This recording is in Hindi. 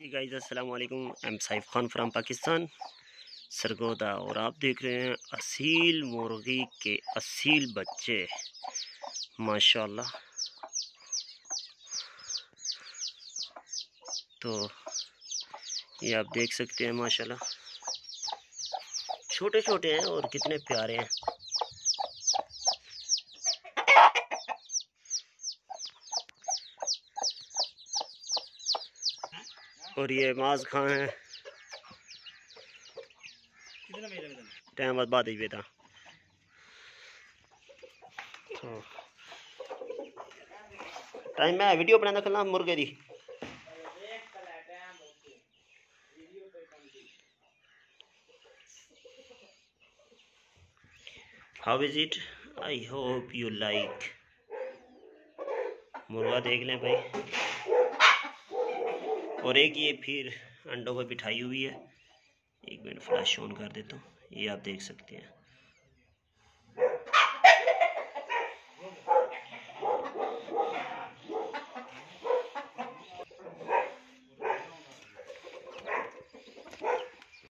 जी गाइज़ अस्सलाम वालेकुम एम साइफ खान फ्राम पाकिस्तान सरगोदा, और आप देख रहे हैं असील मुर्गी के असील बच्चे। माशाल्लाह। तो ये आप देख सकते हैं, माशाल्लाह। छोटे छोटे हैं और कितने प्यारे हैं। और ये माज खां है। टाइम बाद बाद ही बेटा। तो टाइम मैं वीडियो बनाना खलना मुर्गे दी। How is it I hope you like मुर्गा देख लें भाई। और एक ये फिर, अंडों पर बिठाई हुई है। एक मिनट फ्लैश ऑन कर देता हूँ। ये आप देख सकते हैं।